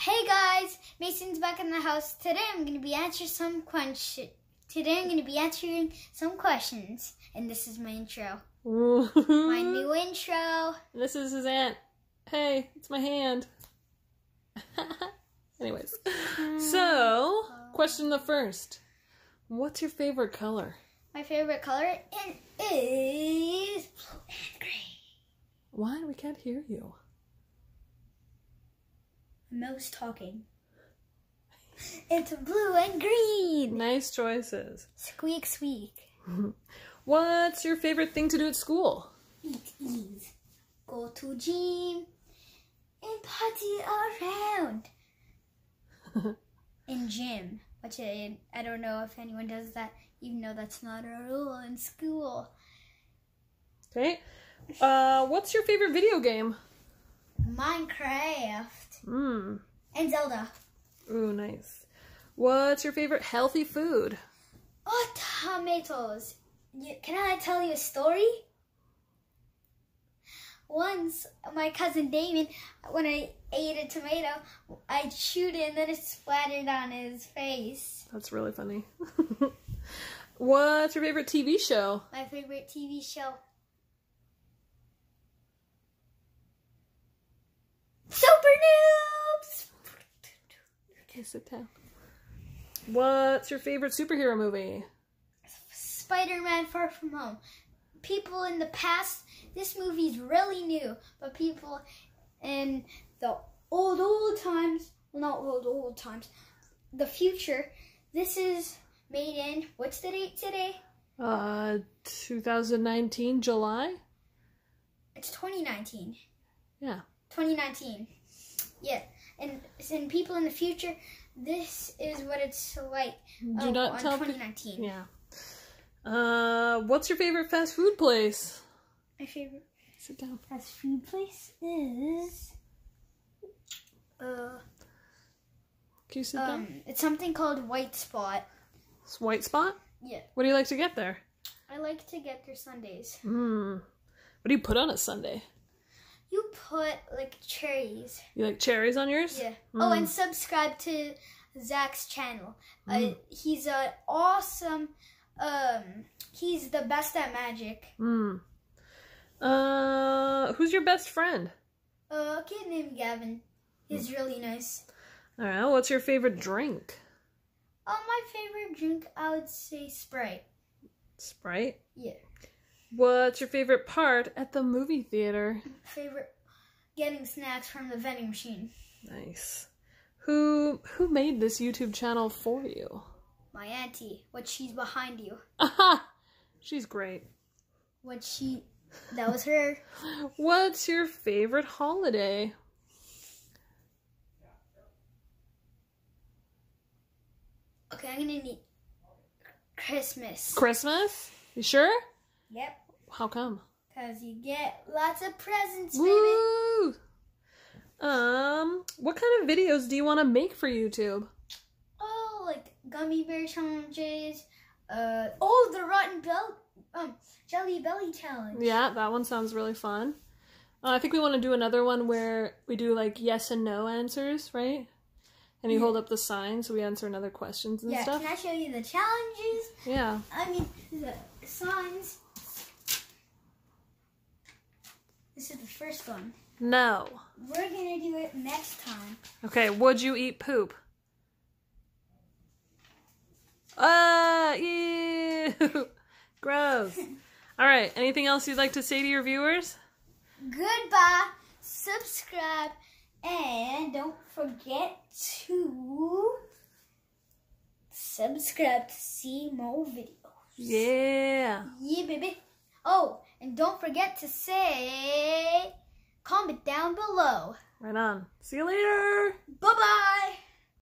Hey guys, Mason's back in the house. Today I'm going to be answering some questions. Today I'm going to be answering some questions, and this is my intro. My new intro. This is his aunt. Hey, it's my hand. Anyways, so uh-huh. question the first. What's your favorite color? My favorite color is blue and gray. Why we can't hear you? Mouse talking. It's blue and green. Nice choices. Squeak, squeak. What's your favorite thing to do at school? Eat, eat. Go to gym and party around. in gym, which I, I don't know if anyone does that, even though that's not a rule in school. Okay. Uh, what's your favorite video game? Minecraft Mmm. and Zelda. Ooh, nice. What's your favorite healthy food? Oh, tomatoes. You, can I tell you a story? Once, my cousin Damon, when I ate a tomato, I chewed it and then it splattered on his face. That's really funny. What's your favorite TV show? My favorite TV show. Okay, sit down. What's your favorite superhero movie? Spider-Man Far From Home. People in the past, this movie's really new, but people in the old, old times, well, not old, old times, the future, this is made in, what's the date today? Uh, 2019 July. It's 2019. Yeah. 2019. Yeah, and and people in the future, this is what it's like Do oh, not on tell. pe- 2019. Yeah. Uh, what's your favorite fast food place? My favorite Sit down. fast food place is uh Can you sit down? um it's something called White Spot. It's White Spot. Yeah, What do you like to get there? I like to get their sundaes. Hmm. What do you put on a sundae? You put like cherries. You like cherries on yours? Yeah. Oh, and subscribe to Zach's channel. Uh, Mm. he's an awesome. Um, he's the best at magic. Hmm. Uh, who's your best friend? Uh, a kid named Gavin. He's really nice. All right. What's your favorite drink? Uh, my favorite drink, I would say Sprite. Sprite. Yeah. What's your favorite part at the movie theater? Favorite, getting snacks from the vending machine. Nice. Who who made this YouTube channel for you? My auntie, what she's behind you. Aha! She's great. What she, that was her. What's your favorite holiday? Okay, I'm gonna need Christmas. Christmas? You sure? Yep. How come? Cause you get lots of presents, baby. Woo! Um, what kind of videos do you want to make for YouTube? Oh, like gummy bear challenges. Uh oh, the rotten bell, um, jelly belly challenge. Yeah, that one sounds really fun. Uh, I think we want to do another one where we do like yes and no answers, right? And you Yeah. hold up the sign so we answer another questions and Yeah, stuff. Yeah, can I show you the challenges? Yeah. I mean, the signs. This is the first one. No. We're gonna do it next time. Okay, would you eat poop? Uh, ew. Gross. All right, anything else you'd like to say to your viewers? Goodbye. Subscribe and don't forget to subscribe to see more videos. Yeah. Yeah, baby. Oh, and don't forget to say comment down below. Right on. See you later. Bye bye.